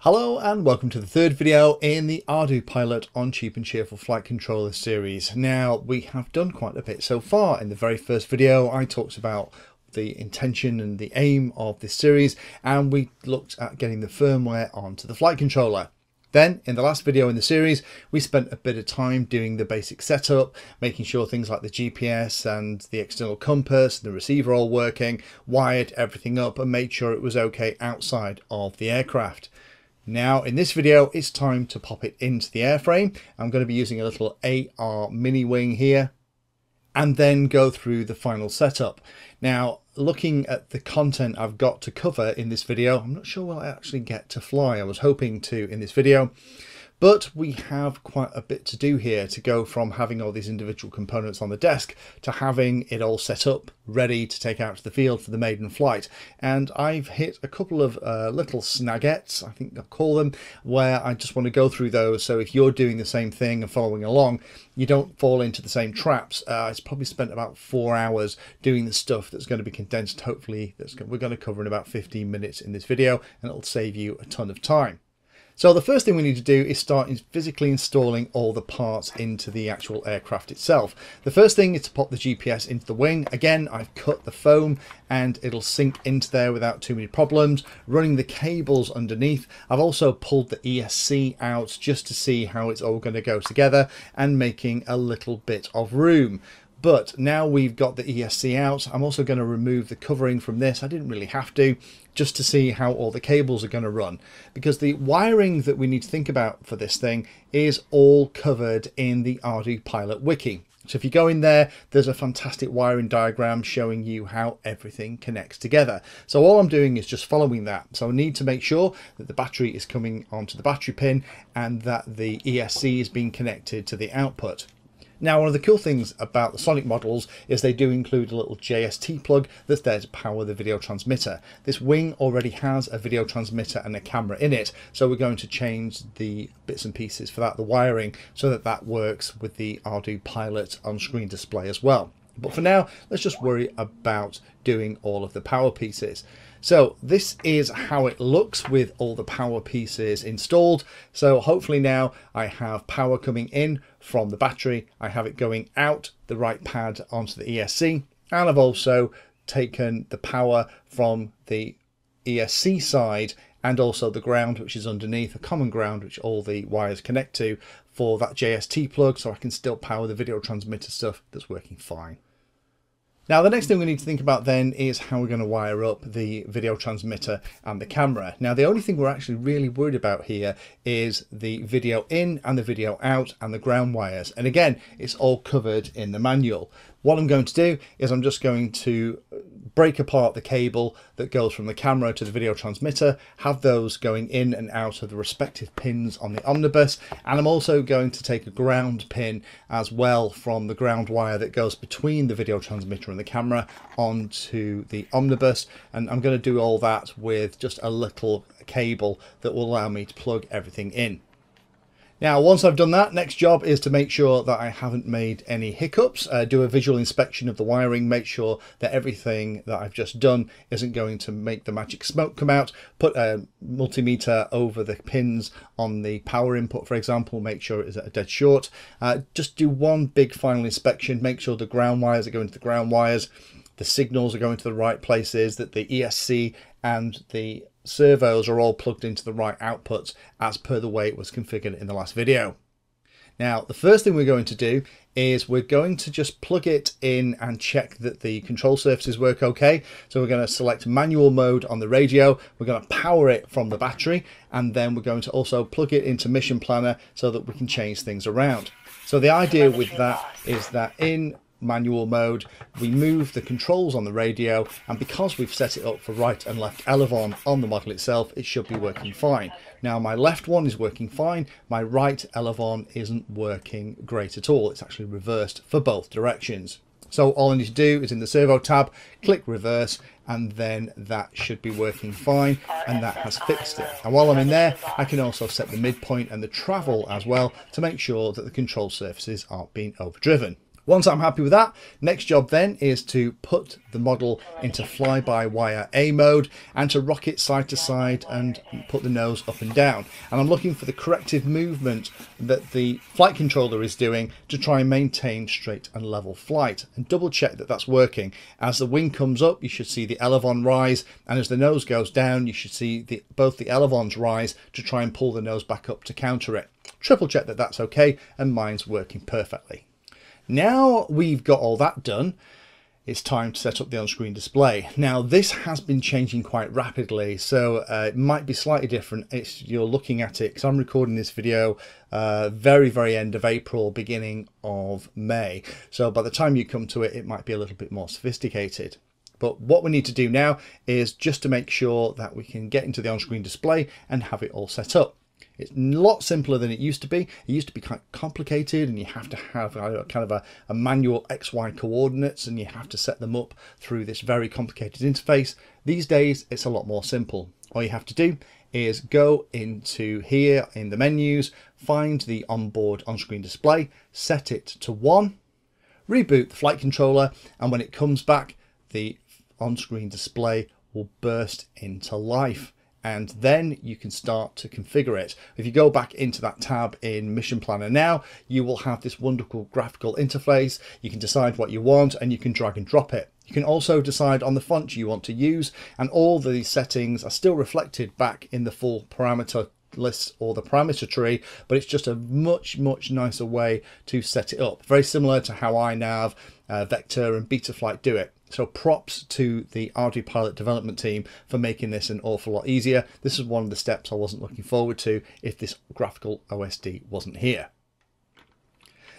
Hello and welcome to the third video in the ArduPilot on Cheap and Cheerful Flight Controller series. Now we have done quite a bit so far. In the very first video I talked about the intention and the aim of this series and we looked at getting the firmware onto the flight controller. Then, in the last video in the series, we spent a bit of time doing the basic setup, making sure things like the GPS and the external compass and the receiver all working, wired everything up and made sure it was okay outside of the aircraft. Now in this video it's time to pop it into the airframe. I'm going to be using a little AR mini wing here and then go through the final setup. Now looking at the content I've got to cover in this video, I'm not sure will I actually get to fly. I was hoping to in this video. But we have quite a bit to do here to go from having all these individual components on the desk to having it all set up, ready to take out to the field for the maiden flight. And I've hit a couple of uh, little snaggets, I think I'll call them, where I just want to go through those. So if you're doing the same thing and following along, you don't fall into the same traps. Uh, it's probably spent about four hours doing the stuff that's going to be condensed, hopefully, that's we're going to cover in about 15 minutes in this video, and it'll save you a ton of time. So the first thing we need to do is start physically installing all the parts into the actual aircraft itself. The first thing is to pop the GPS into the wing. Again, I've cut the foam and it'll sink into there without too many problems. Running the cables underneath. I've also pulled the ESC out just to see how it's all going to go together and making a little bit of room. But now we've got the ESC out, I'm also going to remove the covering from this. I didn't really have to, just to see how all the cables are going to run. Because the wiring that we need to think about for this thing is all covered in the ArduPilot wiki. So if you go in there, there's a fantastic wiring diagram showing you how everything connects together. So all I'm doing is just following that. So I need to make sure that the battery is coming onto the battery pin and that the ESC is being connected to the output. Now, one of the cool things about the Sonic models is they do include a little JST plug that's there to power the video transmitter. This wing already has a video transmitter and a camera in it, so we're going to change the bits and pieces for that, the wiring, so that that works with the ArduPilot on-screen display as well. But for now, let's just worry about doing all of the power pieces. So this is how it looks with all the power pieces installed. So hopefully now I have power coming in from the battery. I have it going out the right pad onto the ESC. And I've also taken the power from the ESC side and also the ground which is underneath a common ground which all the wires connect to for that JST plug so I can still power the video transmitter stuff that's working fine. Now the next thing we need to think about then is how we're going to wire up the video transmitter and the camera. Now the only thing we're actually really worried about here is the video in and the video out and the ground wires. And again, it's all covered in the manual. What I'm going to do is I'm just going to break apart the cable that goes from the camera to the video transmitter, have those going in and out of the respective pins on the omnibus, and I'm also going to take a ground pin as well from the ground wire that goes between the video transmitter and the camera onto the omnibus, and I'm going to do all that with just a little cable that will allow me to plug everything in. Now, once I've done that, next job is to make sure that I haven't made any hiccups, uh, do a visual inspection of the wiring, make sure that everything that I've just done isn't going to make the magic smoke come out, put a multimeter over the pins on the power input, for example, make sure it is at a dead short. Uh, just do one big final inspection, make sure the ground wires are going to the ground wires, the signals are going to the right places, that the ESC and the servos are all plugged into the right outputs as per the way it was configured in the last video. Now, the first thing we're going to do is we're going to just plug it in and check that the control surfaces work okay. So we're going to select manual mode on the radio. We're going to power it from the battery and then we're going to also plug it into Mission Planner so that we can change things around. So the idea with that is that in manual mode. We move the controls on the radio and because we've set it up for right and left elevon on the model itself, it should be working fine. Now my left one is working fine, my right elevon isn't working great at all. It's actually reversed for both directions. So all I need to do is in the servo tab, click reverse, and then that should be working fine, and that has fixed it. And while I'm in there, I can also set the midpoint and the travel as well to make sure that the control surfaces aren't being overdriven. Once I'm happy with that, next job then is to put the model into fly-by-wire A mode and to rock it side to side and put the nose up and down. And I'm looking for the corrective movement that the flight controller is doing to try and maintain straight and level flight and double check that that's working. As the wing comes up, you should see the elevon rise and as the nose goes down, you should see the, both the elevons rise to try and pull the nose back up to counter it. Triple check that that's okay and mine's working perfectly. Now we've got all that done, it's time to set up the on-screen display. Now this has been changing quite rapidly, so uh, it might be slightly different. It's You're looking at it, because I'm recording this video uh, very, very end of April, beginning of May. So by the time you come to it, it might be a little bit more sophisticated. But what we need to do now is just to make sure that we can get into the on-screen display and have it all set up. It's a lot simpler than it used to be. It used to be quite complicated and you have to have a, kind of a, a manual XY coordinates and you have to set them up through this very complicated interface. These days, it's a lot more simple. All you have to do is go into here in the menus, find the onboard on-screen display, set it to one, reboot the flight controller, and when it comes back, the on-screen display will burst into life and then you can start to configure it. If you go back into that tab in Mission Planner now, you will have this wonderful graphical interface. You can decide what you want and you can drag and drop it. You can also decide on the font you want to use and all these settings are still reflected back in the full parameter list or the parameter tree, but it's just a much, much nicer way to set it up. Very similar to how iNav, uh, Vector and Betaflight do it. So props to the ArduPilot development team for making this an awful lot easier. This is one of the steps I wasn't looking forward to if this graphical OSD wasn't here.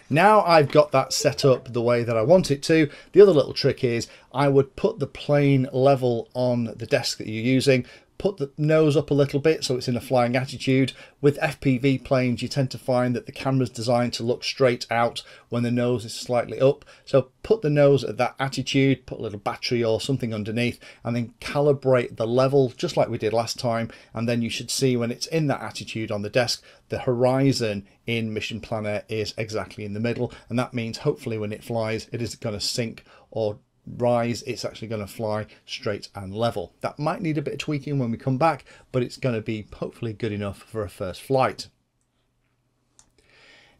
Now I've got that set up the way that I want it to, the other little trick is I would put the plane level on the desk that you're using, put the nose up a little bit so it's in a flying attitude. With FPV planes, you tend to find that the camera's designed to look straight out when the nose is slightly up. So put the nose at that attitude, put a little battery or something underneath, and then calibrate the level just like we did last time. And then you should see when it's in that attitude on the desk, the horizon in Mission Planner is exactly in the middle. And that means hopefully when it flies, it isn't going to sink or rise, it's actually going to fly straight and level. That might need a bit of tweaking when we come back, but it's going to be hopefully good enough for a first flight.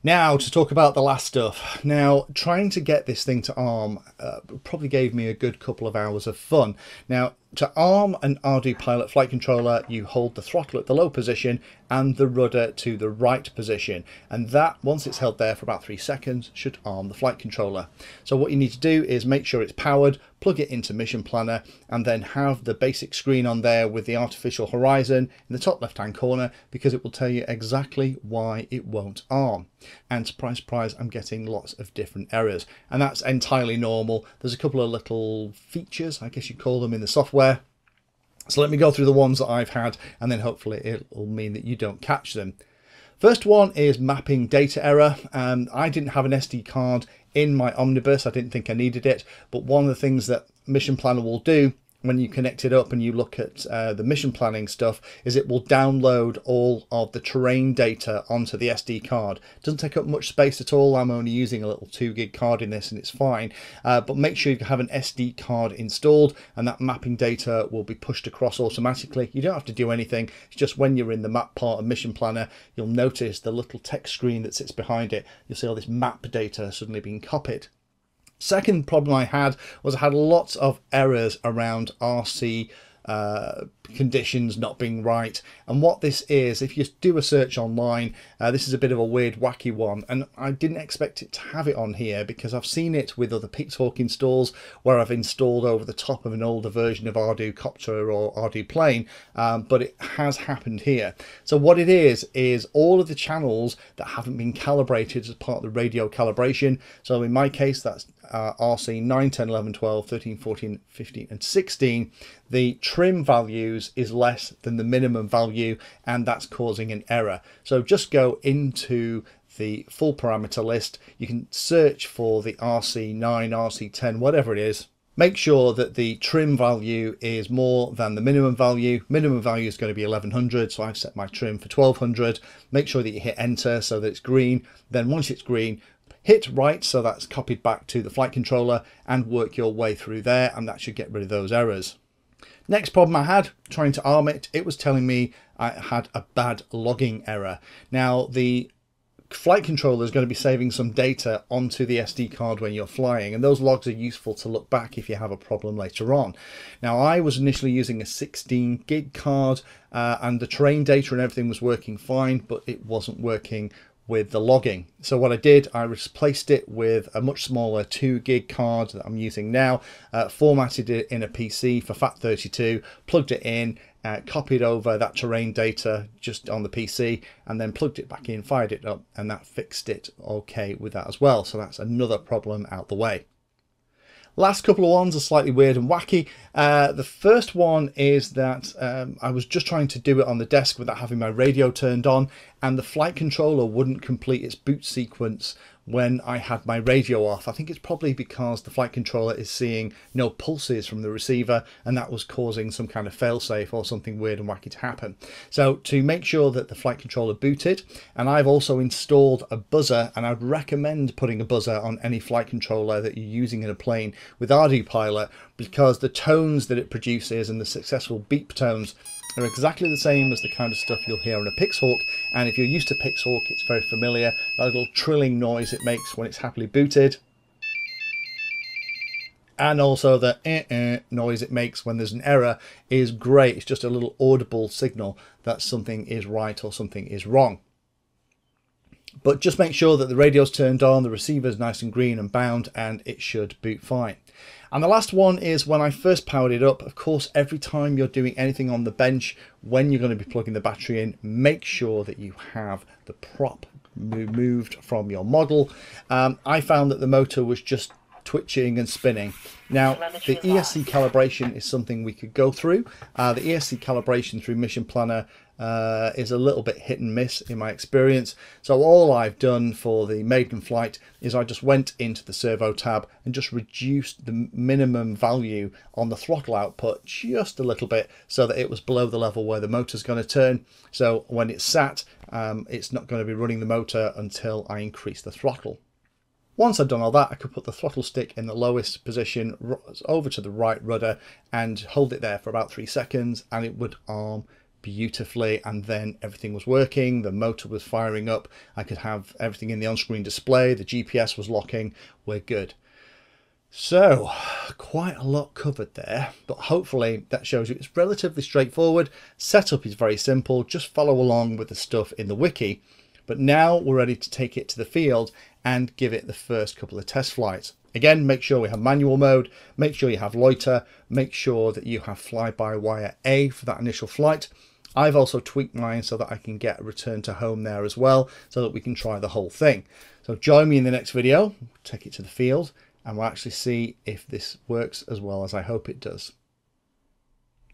Now to talk about the last stuff. Now trying to get this thing to arm uh, probably gave me a good couple of hours of fun. Now to arm an ArduPilot flight controller, you hold the throttle at the low position and the rudder to the right position. And that, once it's held there for about three seconds, should arm the flight controller. So what you need to do is make sure it's powered, plug it into Mission Planner, and then have the basic screen on there with the artificial horizon in the top left-hand corner, because it will tell you exactly why it won't arm. And surprise, surprise, I'm getting lots of different errors. And that's entirely normal. There's a couple of little features, I guess you call them in the software, so let me go through the ones that I've had and then hopefully it'll mean that you don't catch them. First one is mapping data error. Um, I didn't have an SD card in my Omnibus. I didn't think I needed it, but one of the things that Mission Planner will do when you connect it up and you look at uh, the mission planning stuff is it will download all of the terrain data onto the SD card. It doesn't take up much space at all. I'm only using a little 2 gig card in this and it's fine. Uh, but make sure you have an SD card installed and that mapping data will be pushed across automatically. You don't have to do anything. It's just when you're in the map part of Mission Planner, you'll notice the little text screen that sits behind it. You'll see all this map data suddenly being copied. Second problem I had was I had lots of errors around RC uh, conditions not being right. And what this is, if you do a search online, uh, this is a bit of a weird, wacky one. And I didn't expect it to have it on here because I've seen it with other Pixhawk installs where I've installed over the top of an older version of ArduCopter or ArduPlane, um, but it has happened here. So what it is, is all of the channels that haven't been calibrated as part of the radio calibration. So in my case, that's uh, RC 9, 10, 11, 12, 13, 14, 15 and 16, the trim values is less than the minimum value and that's causing an error. So just go into the full parameter list. You can search for the RC9, RC10, whatever it is. Make sure that the trim value is more than the minimum value. Minimum value is going to be 1100, so I've set my trim for 1200. Make sure that you hit enter so that it's green. Then once it's green, hit right so that's copied back to the flight controller and work your way through there and that should get rid of those errors. Next problem I had trying to arm it, it was telling me I had a bad logging error. Now the flight controller is going to be saving some data onto the SD card when you're flying and those logs are useful to look back if you have a problem later on. Now I was initially using a 16 gig card uh, and the terrain data and everything was working fine but it wasn't working with the logging. So what I did, I replaced it with a much smaller 2 gig card that I'm using now, uh, formatted it in a PC for FAT32, plugged it in, uh, copied over that terrain data just on the PC, and then plugged it back in, fired it up, and that fixed it okay with that as well. So that's another problem out the way. Last couple of ones are slightly weird and wacky. Uh, the first one is that um, I was just trying to do it on the desk without having my radio turned on and the flight controller wouldn't complete its boot sequence when I had my radio off. I think it's probably because the flight controller is seeing no pulses from the receiver and that was causing some kind of failsafe or something weird and wacky to happen. So to make sure that the flight controller booted, and I've also installed a buzzer and I'd recommend putting a buzzer on any flight controller that you're using in a plane with ArduPilot because the tones that it produces and the successful beep tones are exactly the same as the kind of stuff you'll hear on a Pixhawk and if you're used to Pixhawk it's very familiar. That little trilling noise it makes when it's happily booted. And also the eh -eh noise it makes when there's an error is great. It's just a little audible signal that something is right or something is wrong. But just make sure that the radio's turned on, the receiver's nice and green and bound, and it should boot fine. And the last one is when I first powered it up, of course, every time you're doing anything on the bench, when you're going to be plugging the battery in, make sure that you have the prop moved from your model. Um, I found that the motor was just twitching and spinning. Now, the ESC calibration is something we could go through. Uh, the ESC calibration through Mission Planner uh, is a little bit hit and miss in my experience. So all I've done for the maiden flight is I just went into the servo tab and just reduced the minimum value on the throttle output just a little bit so that it was below the level where the motor's going to turn. So when it's sat, um, it's not going to be running the motor until I increase the throttle. Once I'd done all that, I could put the throttle stick in the lowest position over to the right rudder and hold it there for about three seconds and it would arm beautifully and then everything was working the motor was firing up i could have everything in the on-screen display the gps was locking we're good. So quite a lot covered there but hopefully that shows you it's relatively straightforward. Setup is very simple just follow along with the stuff in the wiki but now we're ready to take it to the field and give it the first couple of test flights Again, make sure we have manual mode, make sure you have loiter, make sure that you have fly-by-wire A for that initial flight. I've also tweaked mine so that I can get a return to home there as well, so that we can try the whole thing. So join me in the next video, take it to the field, and we'll actually see if this works as well as I hope it does.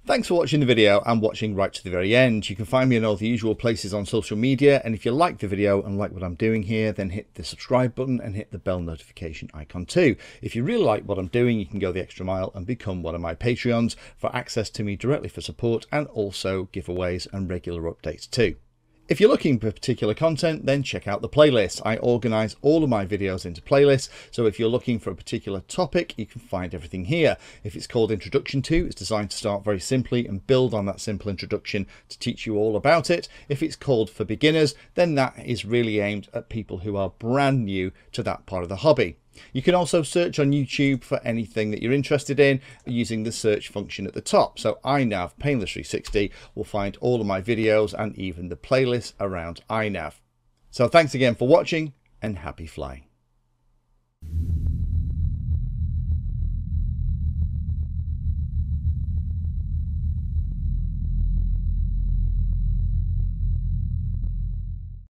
Thanks for watching the video and watching right to the very end. You can find me in all the usual places on social media and if you like the video and like what I'm doing here then hit the subscribe button and hit the bell notification icon too. If you really like what I'm doing you can go the extra mile and become one of my Patreons for access to me directly for support and also giveaways and regular updates too. If you're looking for particular content, then check out the playlist. I organize all of my videos into playlists, so if you're looking for a particular topic, you can find everything here. If it's called Introduction to, it's designed to start very simply and build on that simple introduction to teach you all about it. If it's called For Beginners, then that is really aimed at people who are brand new to that part of the hobby. You can also search on YouTube for anything that you're interested in using the search function at the top. So iNav Painless360 will find all of my videos and even the playlist around iNav. So thanks again for watching and happy flying.